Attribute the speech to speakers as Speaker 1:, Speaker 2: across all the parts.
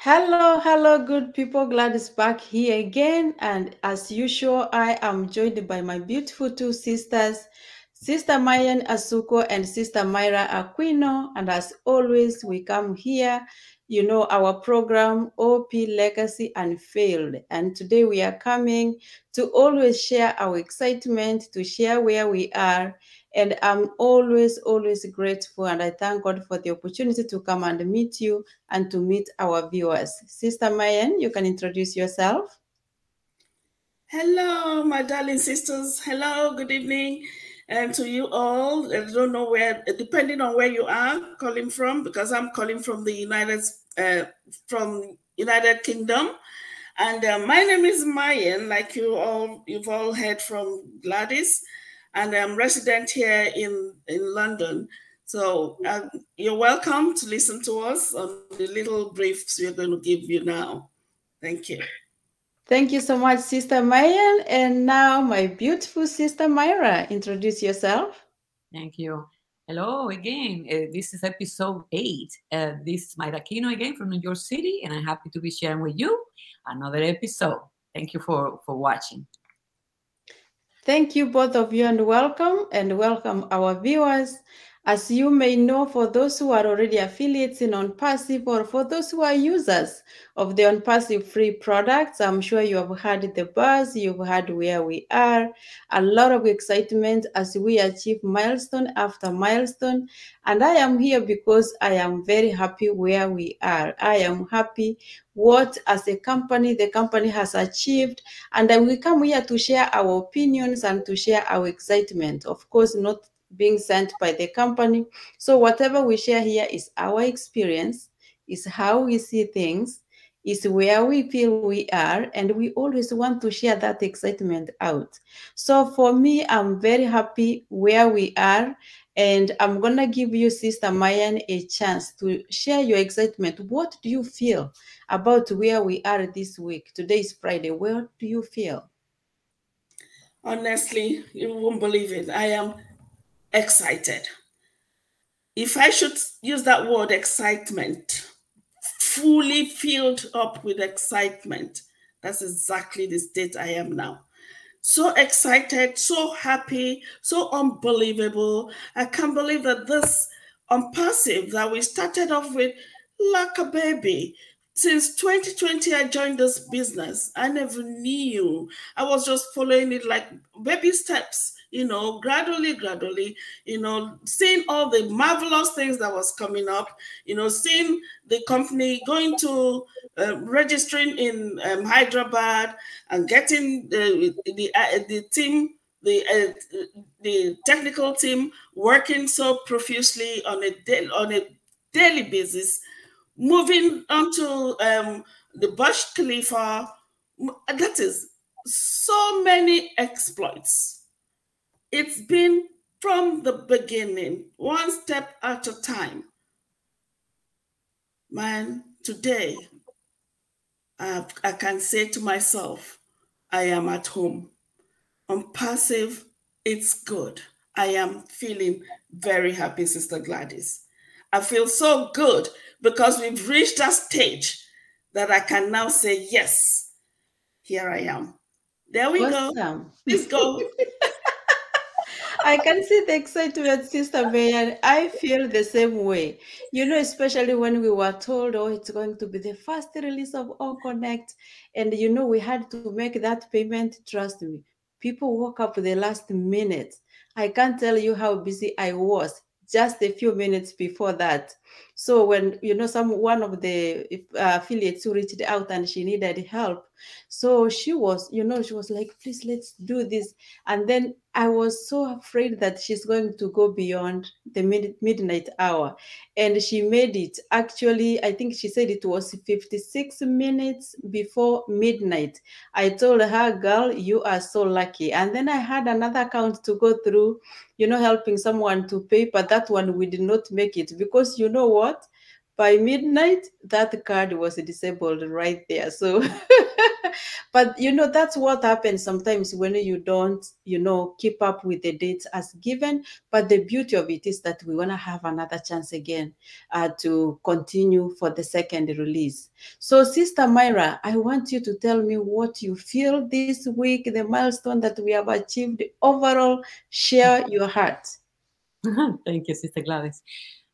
Speaker 1: Hello, hello, good people. Glad is back here again. And as usual, I am joined by my beautiful two sisters, Sister Mayen Asuko and Sister Myra Aquino. And as always, we come here, you know, our program, OP Legacy Unveiled. And today we are coming to always share our excitement, to share where we are and I'm always, always grateful. And I thank God for the opportunity to come and meet you and to meet our viewers. Sister Mayen, you can introduce yourself.
Speaker 2: Hello, my darling sisters. Hello, good evening. And to you all, I don't know where, depending on where you are calling from, because I'm calling from the United, uh, from United Kingdom. And uh, my name is Mayen, like you all, you've all heard from Gladys and I'm resident here in, in London. So uh, you're welcome to listen to us on the little briefs we're going to give you now. Thank you.
Speaker 1: Thank you so much, Sister Mayen. And now my beautiful sister Myra, introduce yourself.
Speaker 3: Thank you. Hello again. Uh, this is episode eight. Uh, this is Myra Aquino again from New York City, and I'm happy to be sharing with you another episode. Thank you for, for watching.
Speaker 1: Thank you, both of you, and welcome, and welcome our viewers. As you may know, for those who are already affiliates in OnPassive or for those who are users of the OnPassive free products, I'm sure you have heard the buzz, you've heard where we are, a lot of excitement as we achieve milestone after milestone. And I am here because I am very happy where we are. I am happy what as a company the company has achieved and we come here to share our opinions and to share our excitement of course not being sent by the company. So whatever we share here is our experience, is how we see things, is where we feel we are, and we always want to share that excitement out. So for me, I'm very happy where we are, and I'm gonna give you, Sister Mayen, a chance to share your excitement. What do you feel about where we are this week? Today is Friday. Where do you feel?
Speaker 2: Honestly, you won't believe it. I am excited. If I should use that word excitement, fully filled up with excitement, that's exactly the state I am now. So excited, so happy, so unbelievable. I can't believe that this OnPassive that we started off with like a baby. Since 2020, I joined this business. I never knew. I was just following it like baby steps you know, gradually, gradually, you know, seeing all the marvelous things that was coming up, you know, seeing the company going to uh, registering in um, Hyderabad and getting the the, uh, the team the uh, the technical team working so profusely on a on a daily basis, moving on to um, the Burj Khalifa. That is so many exploits it's been from the beginning, one step at a time. Man, today I, I can say to myself, I am at home. OnPassive, it's good. I am feeling very happy, Sister Gladys. I feel so good because we've reached a stage that I can now say, yes, here I am. There we awesome. go. Let's go.
Speaker 1: I can see the excitement, Sister Mayen. I feel the same way. You know, especially when we were told, oh, it's going to be the first release of OnConnect. And, you know, we had to make that payment. Trust me, people woke up the last minute. I can't tell you how busy I was just a few minutes before that. So when you know some one of the affiliates who reached out and she needed help, so she was you know she was like, please let's do this, and then I was so afraid that she's going to go beyond the mid- midnight hour. And she made it. Actually, I think she said it was 56 minutes before midnight. I told her, girl, you are so lucky. And then I had another account to go through, you know, helping someone to pay, but that one we did not make it because you know what? by midnight that card was disabled right there. So but you know that's what happens sometimes when you don't you know keep up with the dates as given. But the beauty of it is that we want to have another chance again uh, to continue for the second release. So sister myra i want you to tell me what you feel this week the milestone that we have achieved. Overall share your heart.
Speaker 3: Thank you sister gladys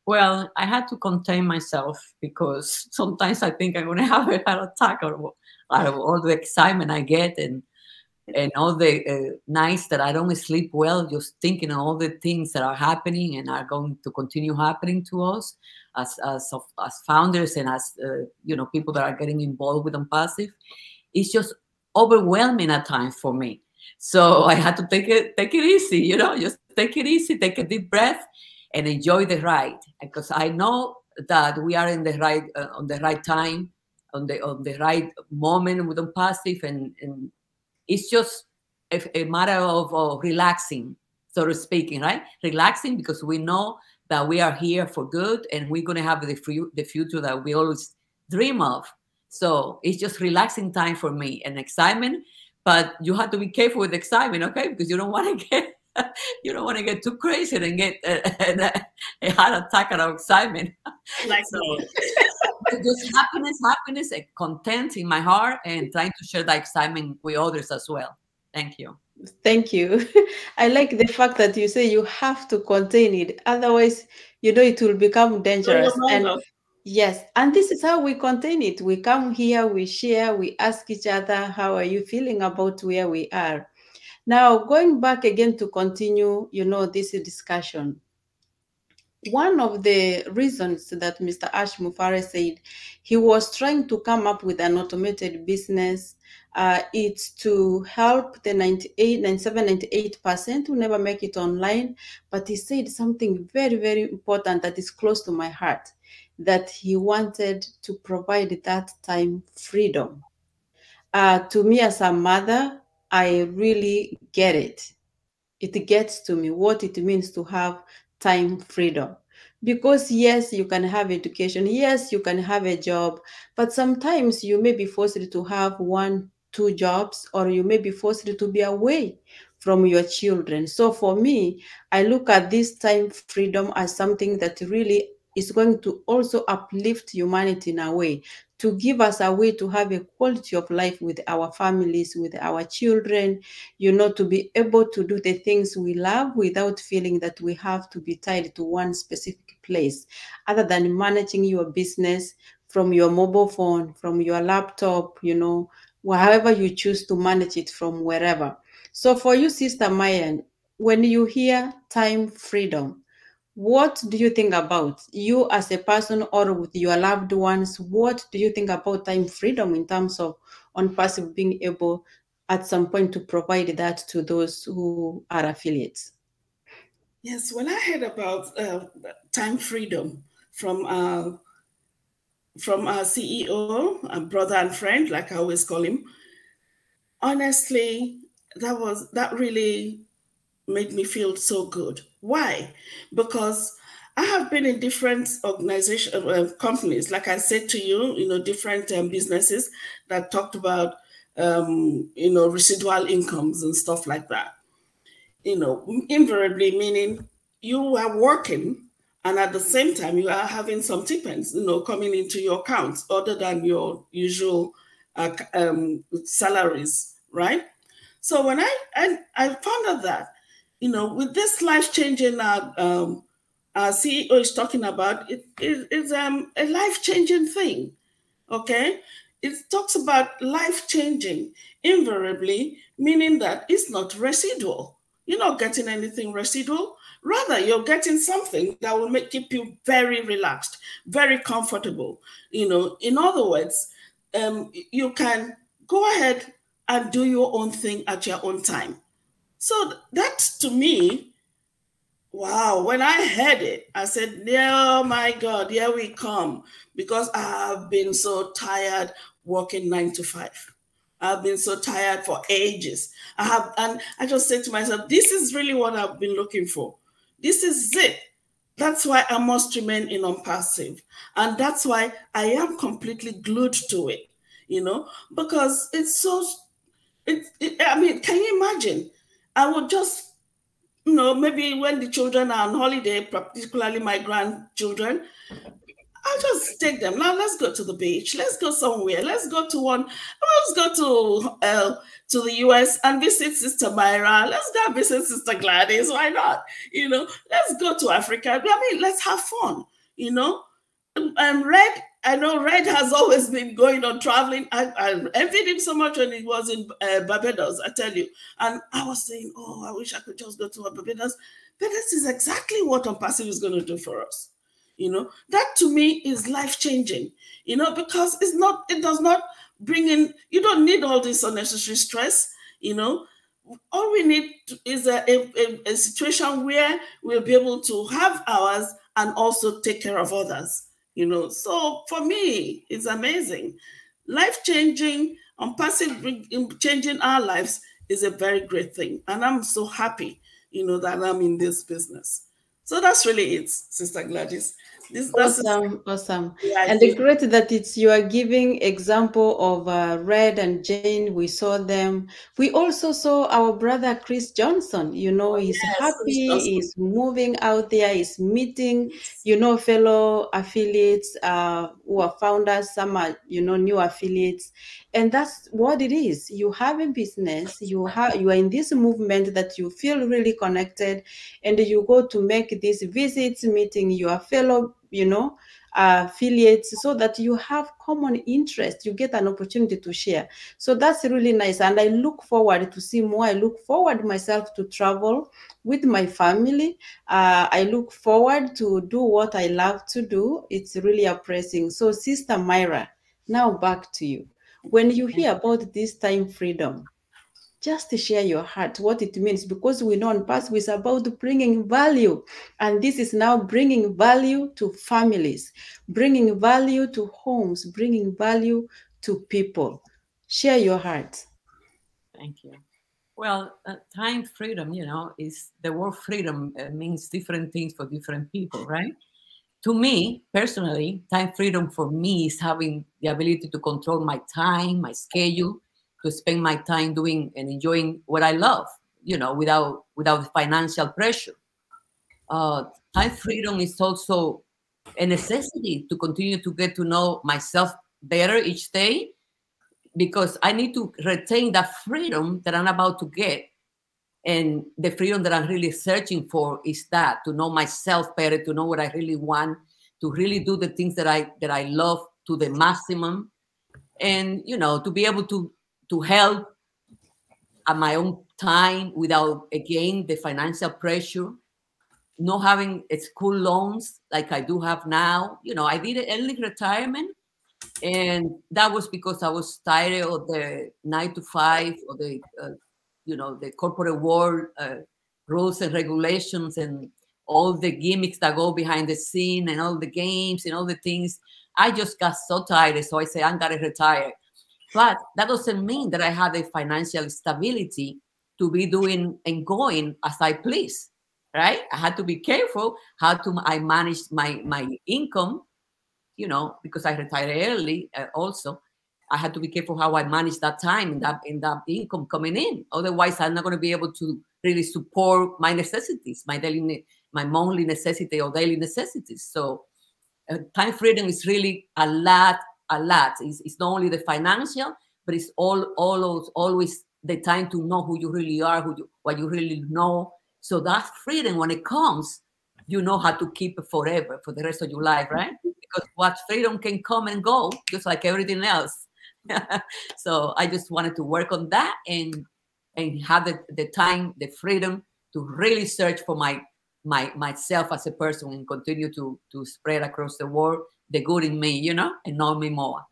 Speaker 3: well, I had to contain myself because sometimes I think I'm going to have a heart attack of, out of all the excitement I get and and all the uh, nights that I don't sleep well, just thinking of all the things that are happening and are going to continue happening to us as as, of, as founders and as uh, you know people that are getting involved with OnPassive. It's just overwhelming at times for me. So I had to take it take it easy, you know, just take it easy, take a deep breath, and enjoy the ride because I know that we are in the right uh, on the right time, on the on the right moment with OnPassive, and, and it's just a, a matter of, of relaxing, so to speaking, right? Relaxing because we know that we are here for good and we're going to have the, the future that we always dream of. So it's just relaxing time for me and excitement. But you have to be careful with excitement, okay? Because you don't want to get you don't want to get too crazy and get uh, a, a, uh, a heart attack out of excitement. Like so, just happiness, happiness, and content in my heart, and trying to share that excitement with others as well. Thank you.
Speaker 1: Thank you. I like the fact that you say you have to contain it, otherwise, you know, it will become dangerous. and yes, and this is how we contain it. We come here, we share, we ask each other, "How are you feeling about where we are?" Now, going back again to continue, you know, this discussion. One of the reasons that Mr. Ash Mufareh said he was trying to come up with an automated business uh, it's to help the 98, 97, 98% who never make it online. But he said something very, very important that is close to my heart that he wanted to provide that time freedom. Uh, to me, as a mother, I really get it. It gets to me what it means to have time freedom. Because, yes, you can have education, yes, you can have a job, but sometimes you may be forced to have one, two jobs, or you may be forced to be away from your children. So, for me, I look at this time freedom as something that really is going to also uplift humanity in a way to give us a way to have a quality of life with our families, with our children, you know, to be able to do the things we love without feeling that we have to be tied to one specific place, other than managing your business from your mobile phone, from your laptop, you know, however you choose to manage it from wherever. So for you, Sister Mayen, when you hear time freedom, what do you think about you as a person or with your loved ones? What do you think about time freedom in terms of OnPassive being able at some point to provide that to those who are affiliates?
Speaker 2: Yes when i heard about uh, time freedom from uh, from our ceo a brother and friend like i always call him honestly that was that really made me feel so good why? Because I have been in different organizations, uh, companies, like I said to you, you know, different um, businesses that talked about, um, you know, residual incomes and stuff like that. You know, invariably meaning you are working and at the same time you are having some stipends, you know, coming into your accounts other than your usual uh, um, salaries, right? So when I, I I found out that you know, with this life changing uh, um, our CEO is talking about, it, it, it's um, a life changing thing. Okay. It talks about life changing invariably, meaning that it's not residual. You're not getting anything residual. Rather, you're getting something that will make keep you very relaxed, very comfortable. You know, in other words, um, you can go ahead and do your own thing at your own time. So that to me, wow, when I heard it, I said, oh my God, here we come. Because I have been so tired working nine to five. I've been so tired for ages. I have, and I just said to myself, this is really what I've been looking for. This is it. That's why I must remain in OnPassive. And that's why I am completely glued to it. you know, because it's so. It, it, I mean, can you imagine? I would just, you know, maybe when the children are on holiday, particularly my grandchildren, I'll just take them. Now let's go to the beach. Let's go somewhere. Let's go to one. Let's go to uh, to the US and visit Sister Myra. Let's go visit Sister Gladys. Why not? You know, let's go to Africa. I mean, let's have fun. You know, and Red. I know Red has always been going on traveling. I, I envied him so much when he was in uh, Barbados. I tell you, and I was saying, oh, I wish I could just go to Barbados. But this is exactly what On Passive is going to do for us you know that to me is life changing you know because it's not it does not bring in you don't need all this unnecessary stress you know all we need is a, a, a situation where we'll be able to have ours and also take care of others you know. So for me it's amazing. Life changing on passive changing our lives is a very great thing. And i'm so happy you know that i'm in this business. So that's really it, Sister Gladys. This,
Speaker 1: awesome, awesome. Yeah, and the great that it's you are giving example of uh, Red and Jane. We saw them. We also saw our brother Chris Johnson. You know, he's yes, happy. He's moving out there. He's meeting, you know, fellow affiliates uh, who are founders. Some are, you know, new affiliates, and that's what it is you have a business you have you are in this movement that you feel really connected and you go to make these visits meeting your fellow you know uh, affiliates so that you have common interest you get an opportunity to share. So that's really nice and i look forward to see more. I look forward myself to travel with my family. Uh, i look forward to do what i love to do. It's really oppressing so sister myra now back to you. When you hear about this time freedom, just share your heart what it means because we know on past is about bringing value. And this is now bringing value to families bringing value to homes bringing value to people. Share your heart.
Speaker 3: Thank you. Well uh, time freedom you know is the word freedom uh, means different things for different people right? To me personally, time freedom for me is having the ability to control my time, my schedule, to spend my time doing and enjoying what I love, you know, without without financial pressure. Uh, time freedom is also a necessity to continue to get to know myself better each day because I need to retain that freedom that I'm about to get and the freedom that i'm really searching for is that to know myself better to know what i really want to really do the things that i that i love to the maximum and you know to be able to to help at my own time without again the financial pressure not having school loans like i do have now. You know i did an early retirement and that was because i was tired of the nine to five or the uh, you know the corporate world uh, rules and regulations and all the gimmicks that go behind the scene and all the games and all the things. I just got so tired so i said i'm gonna retire but that doesn't mean that i have the financial stability to be doing and going as i please right i had to be careful how to i manage my my income you know because i retired early uh, also I had to be careful how I manage that time and that in that income coming in. Otherwise, I'm not going to be able to really support my necessities, my daily, my monthly necessity or daily necessities. So, uh, time freedom is really a lot, a lot. It's, it's not only the financial, but it's all, all always the time to know who you really are, who you, what you really know. So that freedom, when it comes, you know how to keep it forever for the rest of your life, right? Because what freedom can come and go, just like everything else. so I just wanted to work on that and and have the, the time, the freedom to really search for my my myself as a person and continue to to spread across the world the good in me, you know, and know me more.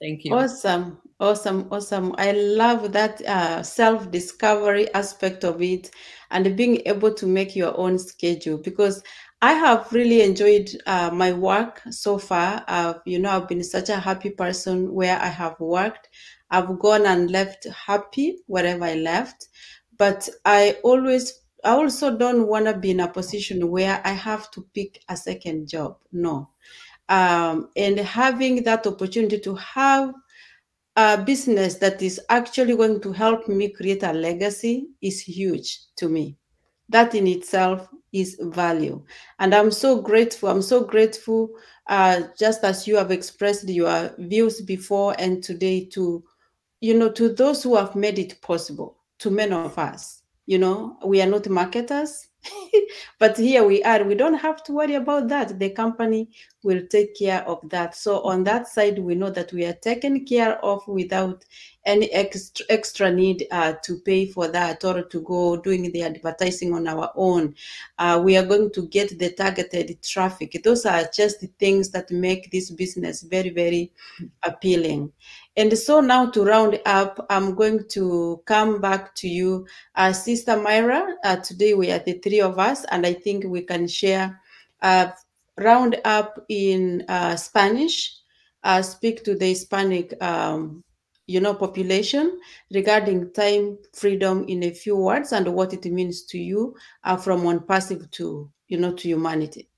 Speaker 3: Thank you.
Speaker 1: Awesome, awesome, awesome. I love that uh, self discovery aspect of it and being able to make your own schedule because I have really enjoyed uh, my work so far. Uh, you know, I've been such a happy person where I have worked. I've gone and left happy wherever I left, but I always, I also don't want to be in a position where I have to pick a second job. No. Um, and having that opportunity to have a business that is actually going to help me create a legacy is huge to me. That in itself is value. And I'm so grateful. I'm so grateful, uh, just as you have expressed your views before and today to, you know, to those who have made it possible, to many of us. You know, we are not marketers, but here we are. We don't have to worry about that. The company will take care of that. So on that side, we know that we are taken care of without any extra, extra need uh, to pay for that or to go doing the advertising on our own. Uh, we are going to get the targeted traffic. Those are just the things that make this business very, very appealing. And so now to round up, I'm going to come back to you, uh, Sister Myra. Uh, today we are the three of us, and I think we can share, uh, round up in uh, Spanish, uh, speak to the Hispanic, um, you know, population regarding time freedom in a few words and what it means to you uh, from OnPassive to, you know, to humanity.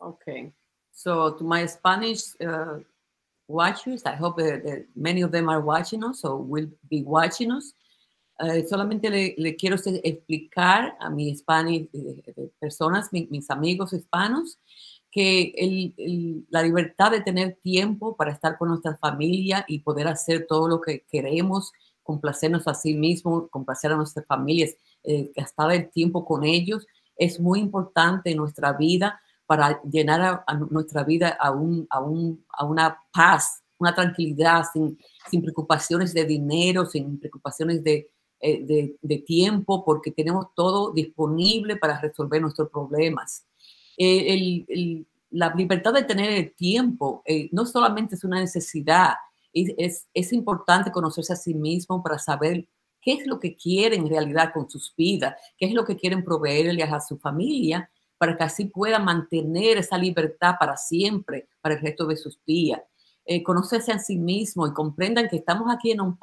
Speaker 3: Okay. So to my Spanish uh, watchers, I hope that, that many of them are watching us or will be watching us. Uh, solamente le, le, quiero explicar a mis Spanish, eh, personas, mi, mis amigos hispanos, que el, el, la libertad de tener tiempo para estar con nuestra familia y poder hacer todo lo que queremos, complacernos a sí mismos, complacer a nuestras familias, eh, gastar el tiempo con ellos, es muy importante en nuestra vida para llenar a, a nuestra vida a, un, a, un, a, una paz, una tranquilidad, sin, sin preocupaciones de dinero, sin preocupaciones de, eh, de, de, tiempo, porque tenemos todo disponible para resolver nuestros problemas. Eh, el, el, la libertad de tener el tiempo eh, no solamente es una necesidad, es, es, importante conocerse a sí mismo para saber qué es lo que quieren en realidad con sus vidas, qué es lo que quieren proveerles a su familia para que así puedan mantener esa libertad para siempre, para el resto de sus días. Eh, conocerse a sí mismo y comprendan que estamos aquí en un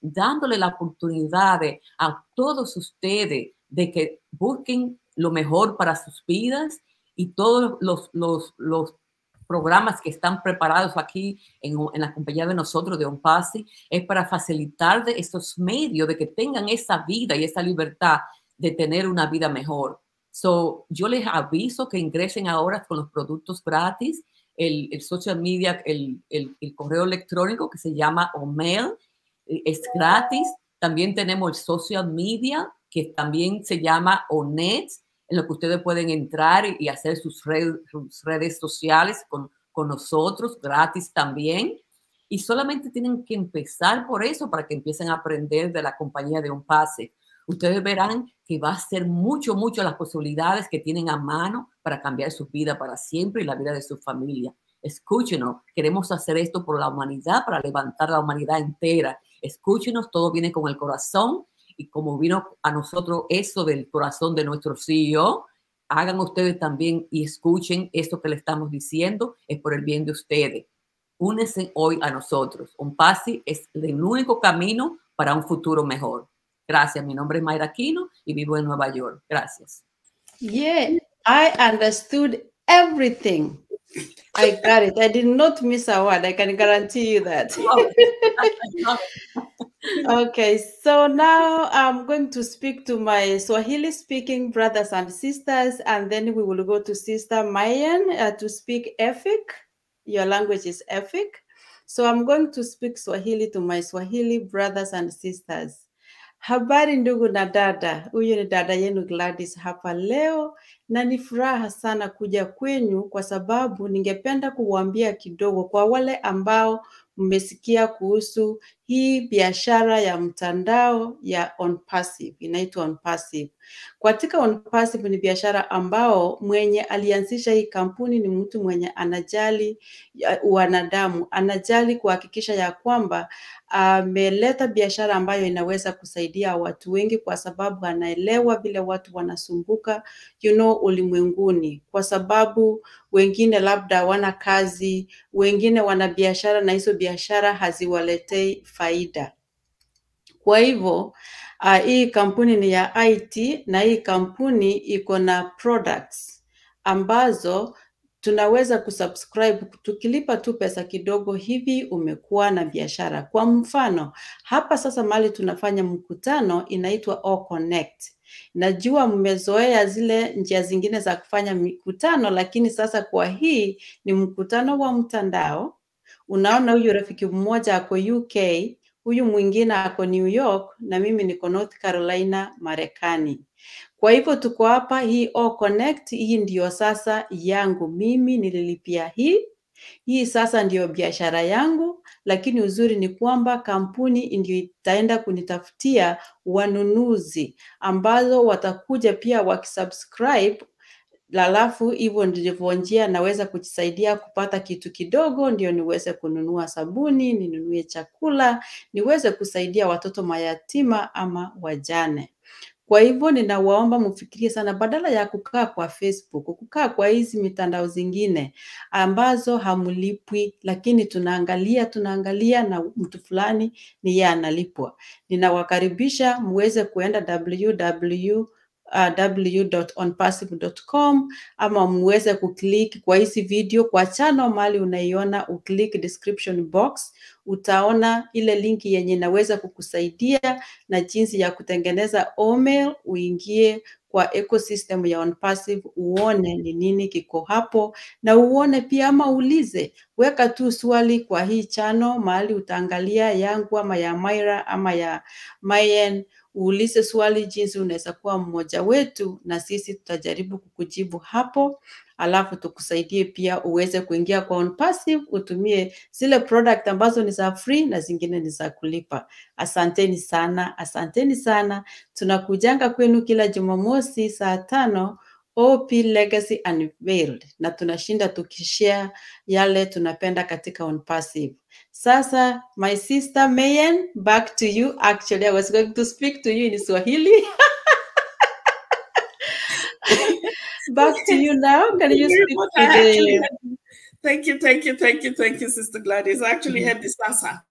Speaker 3: dándole la oportunidad a todos ustedes de que busquen lo mejor para sus vidas y todos los, los, los programas que están preparados aquí en, en, la compañía de nosotros de OnPasi es para facilitar de estos medios de que tengan esa vida y esa libertad de tener una vida mejor. So, yo les aviso que ingresen ahora con los productos gratis, el, el social media, el, el, el, correo electrónico que se llama Omail, eh, es gratis. También tenemos el social media que también se llama Onet, en lo que ustedes pueden entrar y, hacer sus, red, sus, redes sociales con, con nosotros, gratis también. Y solamente tienen que empezar por eso para que empiecen a aprender de la compañía de un pase ustedes verán que va a ser mucho, mucho las posibilidades que tienen a mano para cambiar su vida para siempre y la vida de su familia. Escúchenos, queremos hacer esto por la humanidad, para levantar la humanidad entera. Escúchenos, todo viene con el corazón y como vino a nosotros eso del corazón de nuestro CEO, hagan ustedes también y escuchen esto que le estamos diciendo, es por el bien de ustedes. Únense hoy a nosotros. Un pase es el único camino para un futuro mejor. Gracias. Mi nombre es Mayra Aquino y vivo en Nueva York. Gracias.
Speaker 1: Yeah, I understood everything. I got it. I did not miss a word. I can guarantee you that. okay, so now I'm going to speak to my Swahili speaking brothers and sisters, and then we will go to Sister Mayan uh, to speak Efik. Your language is Efik. So I'm going to speak Swahili to my Swahili brothers and sisters. Habari ndugu na dada, huyu ni dada yenu Gladys hapa leo, na ni furaha sana kuja kwenyu kwa sababu ningependa kuwaambia kidogo kwa wale ambao mmesikia kuhusu hii biashara ya mtandao ya OnPassive, inaitwa OnPassive. Katika OnPassive ni biashara ambao mwenye alianzisha hii kampuni ni mtu mwenye anajali wanadamu, anajali kuhakikisha ya kwamba ameleta uh, biashara ambayo inaweza kusaidia watu wengi, kwa sababu anaelewa vile watu wanasumbuka you know, ulimwenguni, kwa sababu wengine labda hawana kazi, wengine wana biashara na hizo biashara haziwaletei faida. Kwa hivyo uh, hii kampuni ni ya IT na hii kampuni iko na products ambazo tunaweza kusubscribe tukilipa tu pesa kidogo hivi, umekuwa na biashara. Kwa mfano hapa sasa, mahali tunafanya mkutano inaitwa O Connect. Najua mmezoea zile njia zingine za kufanya mikutano, lakini sasa kwa hii ni mkutano wa mtandao. Unaona, huyu rafiki mmoja ako UK, huyu mwingine ako New York na mimi niko North Carolina, Marekani. Kwa hivyo tuko hapa, hii All Connect, hii ndiyo sasa yangu mimi, nililipia hii hii sasa ndiyo biashara yangu, lakini uzuri ni kwamba kampuni ndio itaenda kunitafutia wanunuzi ambazo watakuja pia wakisubscribe Halafu hivyo ndivyo njia naweza kujisaidia kupata kitu kidogo, ndio niweze kununua sabuni, ninunue chakula, niweze kusaidia watoto mayatima ama wajane. Kwa hivyo ninawaomba mfikirie sana, badala ya kukaa kwa Facebook, kukaa kwa hizi mitandao zingine ambazo hamlipwi, lakini tunaangalia tunaangalia na mtu fulani ni yeye analipwa. Ninawakaribisha muweze kuenda www www.onpassive.com ama muweze kuklik kwa hizi video kwa chano mali unaiona, uklik description box, utaona ile linki yenye inaweza kukusaidia na jinsi ya kutengeneza email, uingie kwa ecosystem ya OnPassive uone ni nini kiko hapo, na uone pia ama uulize, weka tu swali kwa hii chano mahali utaangalia yangu ama ya Myra ama ya Mayen uulize swali jinsi unaweza kuwa mmoja wetu, na sisi tutajaribu kukujibu hapo, alafu tukusaidie pia uweze kuingia kwa OnPassive, utumie zile product ambazo ni za free na zingine ni za kulipa. Asanteni sana, asanteni sana. Tunakujanga kwenu kila Jumamosi saa tano OP Legacy Unveiled, na tunashinda tukishare yale tunapenda katika OnPassive. Sasa, my sister Mayen, back to you. Actually, I was going to speak to you in Swahili. back to you now. Can you speak to the...
Speaker 2: Thank you, thank you, thank you, thank you, Sister Gladys. I actually had this sasa,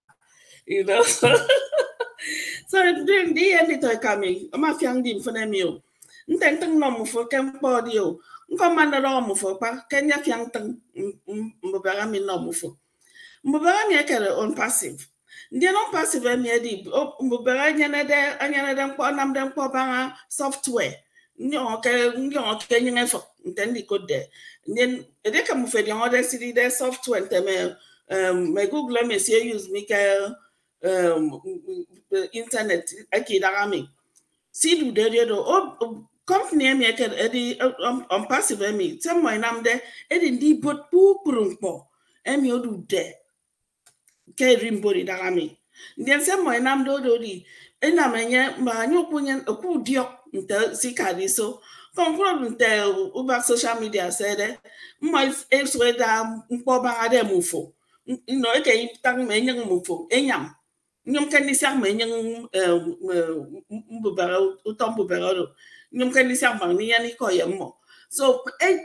Speaker 2: you know. so during the end, it coming. I'm a young nteng teng no mufo ken po dio nko manda no mufo pa ken nya fiang teng mbubaga mi no mufo. Mbubaga mi ekere on passive. Ndị non passive mi edi mbubaga nya na de anya na de mpo nam de mpo ba software. Ndị ọka ndị ọka nye efọ nte ndị kode ndị ede ka mfe dị ọdụ siri de software nte me me google me si use mi ka internet e ake dara si du de de do kọmpani emi ekere edi ọmpasiv emi nam inamde edi ndị ibo kpukpuru mkpọ emi odu de ke eri mbori dagami ndị nsemọ inamde odo di ena menye mgbe anyị okwunye okwu dio nte si kari so kọnkwụrụ nte ụba soshal midia sede mma eso eda mkpọbaghade m ụfụ nọ eke yipụta m enye m ụfụ enyam nyom kendisi ahụ enye m mbubara ụtọ mbubara ụtọ Nyom kan ni sak bang ni yani ko yemo. So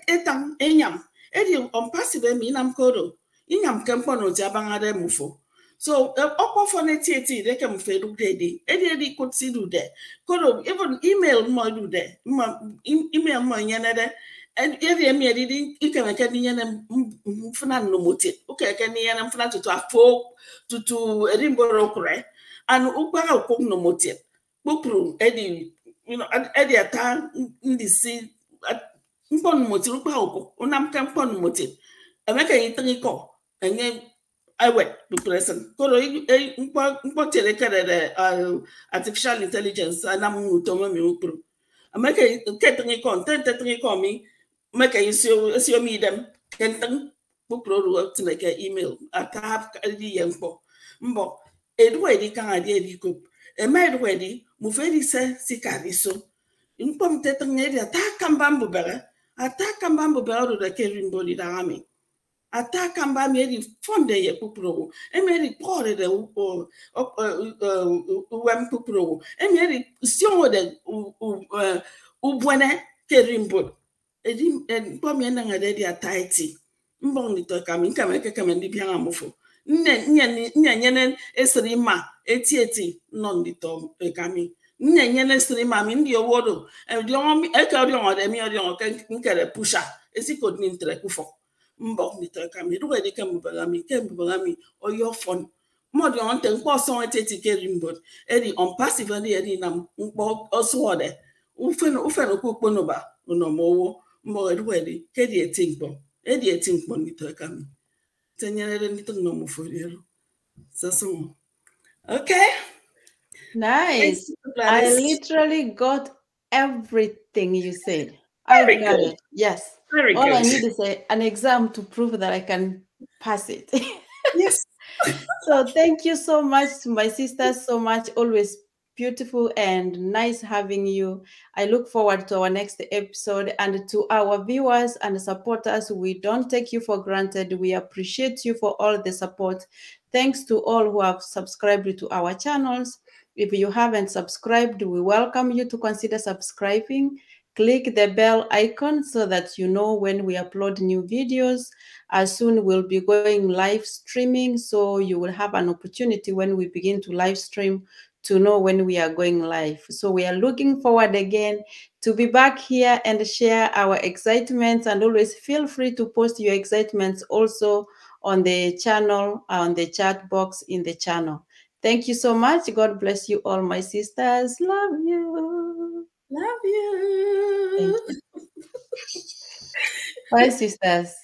Speaker 2: etang enyam. Edi on passive mi nam kodo. Inyam kempo no jabang ade mufo. So ọkpọ fọ na eti eti de kem fe du de de. Edi edi ko si du de. Kodo even email mo du de. Ma email mo nyene de. Edi emi edi di ike me ke ni nyene mfuna no mote. Uke ke ni nyene mfuna tutu afo tutu edi mboro kure. And ukwa ko no mote. Kpokuru edi you ɛde ɛtaa ndi si mkpɔnumoti nkpa oko unamka mkpɔnumoti emeka yi tiri enye ɛwɛ depression koro mkpɔ mkpɔtere artificial intelligence anam ŋutɔmɔ emeka yi ke tiri kɔ mi emeka yi si omi yi dɛm kɛntɛn kpokporo ru email. Aka ɛdi yɛ nkpɔ mbɔ eduwa kan adi yɛ kopu. emayiri wedi muferise sikariso nkpomtetaneri atakamba mbubere atakamba mbubere ododo keri mbolidagami atakamba meri fonde ye kpukurogo emeri kporede wem kpukurogo emeri siongode ubwene keri mbol edi nkpomi enangade di ataiti mbong nitokami nkamekekeme ndibianga mufo nyenyen esiri ma eti eti nondito ekami. Nyenyen esiri ma mi ndi owodo eke orion ode mi nkere pusha esi ko ni ntere kufo mbo ndito ekami ruwe de kemu bagami kemu bagami oyo fon mo di on eteti ke rimbo eri on eri na mpo osuode ufen ufen okpo no ba no eti mpo edi eti mpo ndito ekami. Tenyere ni to no mo foriero so okay
Speaker 1: Nice. I literally got everything you said.
Speaker 2: Very
Speaker 1: I got
Speaker 2: good.
Speaker 1: it. Yes.
Speaker 2: Very
Speaker 1: All I need is a, an exam to prove that I can pass it.
Speaker 2: Yes.
Speaker 1: so thank you so much to my sisters so much always beautiful and nice having you. I look forward to our next episode and to our viewers and supporters. We don't take you for granted. We appreciate you for all the support. Thanks to all who have subscribed to our channels. If you haven't subscribed we welcome you to consider subscribing. Click the bell icon so that you know when we upload new videos. As soon we'll be going live streaming so you will have an opportunity when we begin to live stream to know when we are going live. So we are looking forward again to be back here and share our excitements and always feel free to post your excitements also on the channel uh, on the chat box in the channel. Thank you so much. God bless you all my sisters. Love you.
Speaker 2: Love you.
Speaker 1: bye sisters